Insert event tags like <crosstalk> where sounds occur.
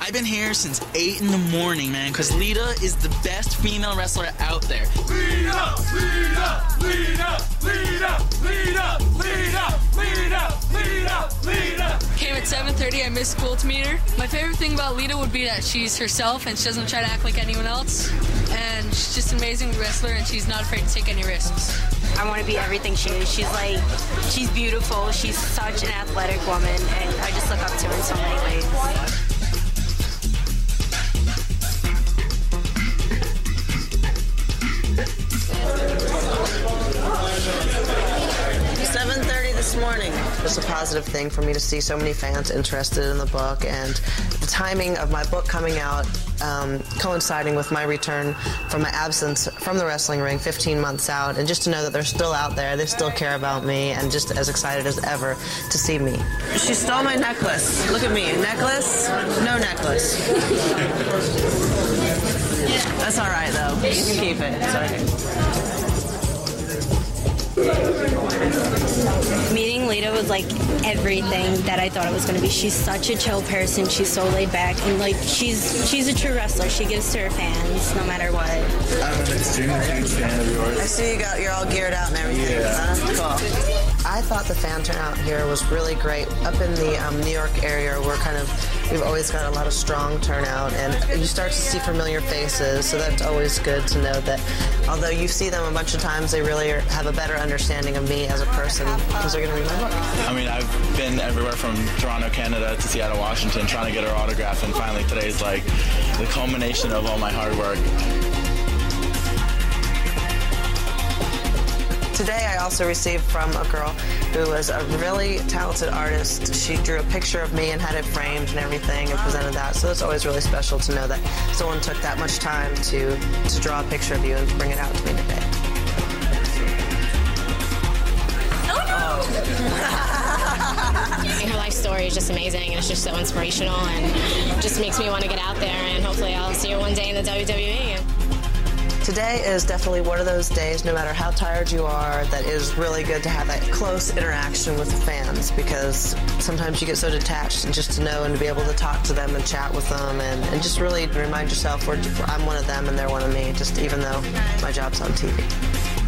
I've been here since 8 in the morning, man, because Lita is the best female wrestler out there. Lita, Lita, Lita, Lita, Lita, Lita, Lita, 7:30. I missed school to meet her. My favorite thing about Lita would be that she's herself and she doesn't try to act like anyone else. And she's just an amazing wrestler and she's not afraid to take any risks. I want to be everything she is. She's like, she's beautiful. She's such an athletic woman, and I just look up to her in so many ways. This morning. It's a positive thing for me to see so many fans interested in the book, and the timing of my book coming out um, coinciding with my return from my absence from the wrestling ring, 15 months out, and just to know that they're still out there, they still care about me, and just as excited as ever to see me. She stole my necklace. Look at me, necklace, no necklace. <laughs> That's all right though. You can keep it. It's okay. Meeting was like everything that I thought it was going to be. She's such a chill person. She's so laid back, and like she's she's a true wrestler. She gives to her fans no matter what. I'm an extremely huge fan of yours. I see you got you're all geared out and everything. Yeah. Huh? Cool. I thought the fan turnout here was really great. Up in the um, New York area, we're kind of we've always got a lot of strong turnout, and you start to see familiar faces. So that's always good to know that although you see them a bunch of times, they really are, have a better understanding of me as a person because they're going to read my book. I mean, I've been everywhere from Toronto, Canada to Seattle, Washington, trying to get her autograph, and finally today's like the culmination of all my hard work. Today, I also received from a girl who was a really talented artist. She drew a picture of me and had it framed and everything and presented that. So it's always really special to know that someone took that much time to, to draw a picture of you and bring it out to me today. Her life story is just amazing and it's just so inspirational and just makes me want to get out there and hopefully I'll see her one day in the. WWE. Today is definitely one of those days, no matter how tired you are, that is really good to have that close interaction with the fans because sometimes you get so detached and just to know and to be able to talk to them and chat with them and, and just really remind yourself I'm one of them and they're one of me, just even though my job's on TV.